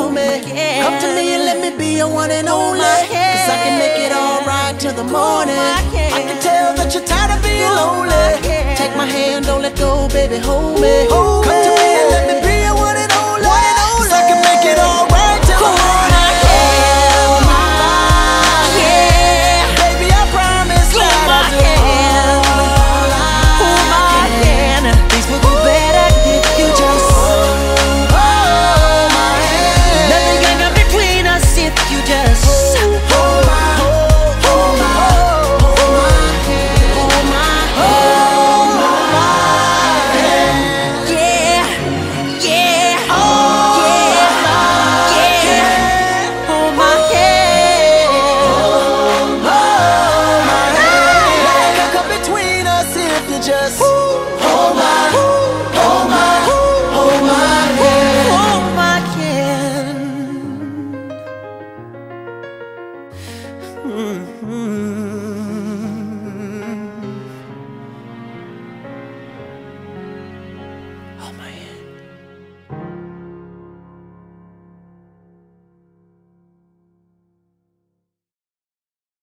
for me. Yeah. Come to me and let me be your one and only. Cause I can make it all right till the morning. I can tell that you're tired of being lonely. Take my hand, don't let go, baby, hold me. Just hold my,